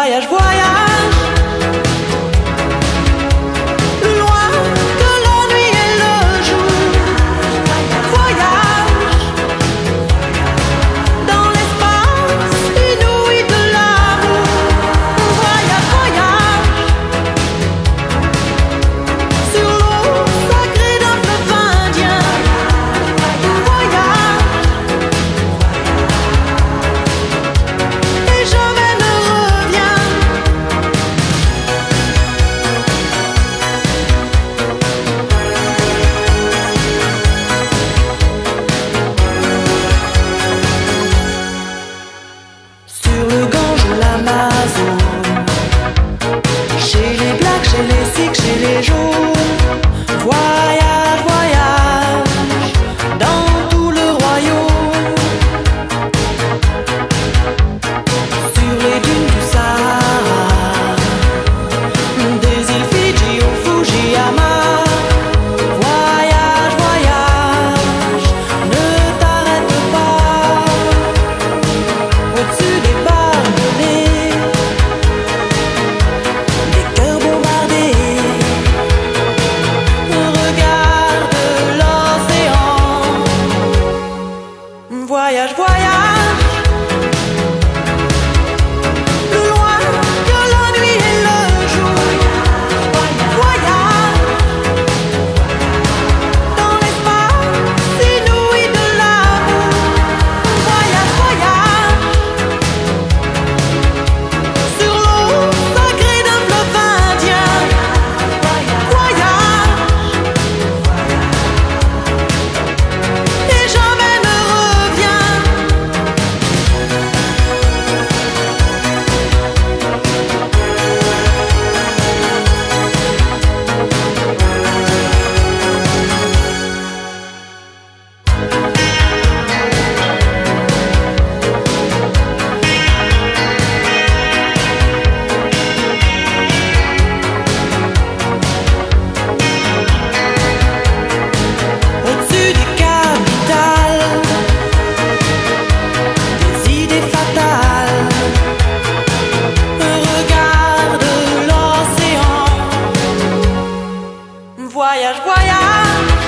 voyage, voyage. voyage, voyage. voyage, voyage.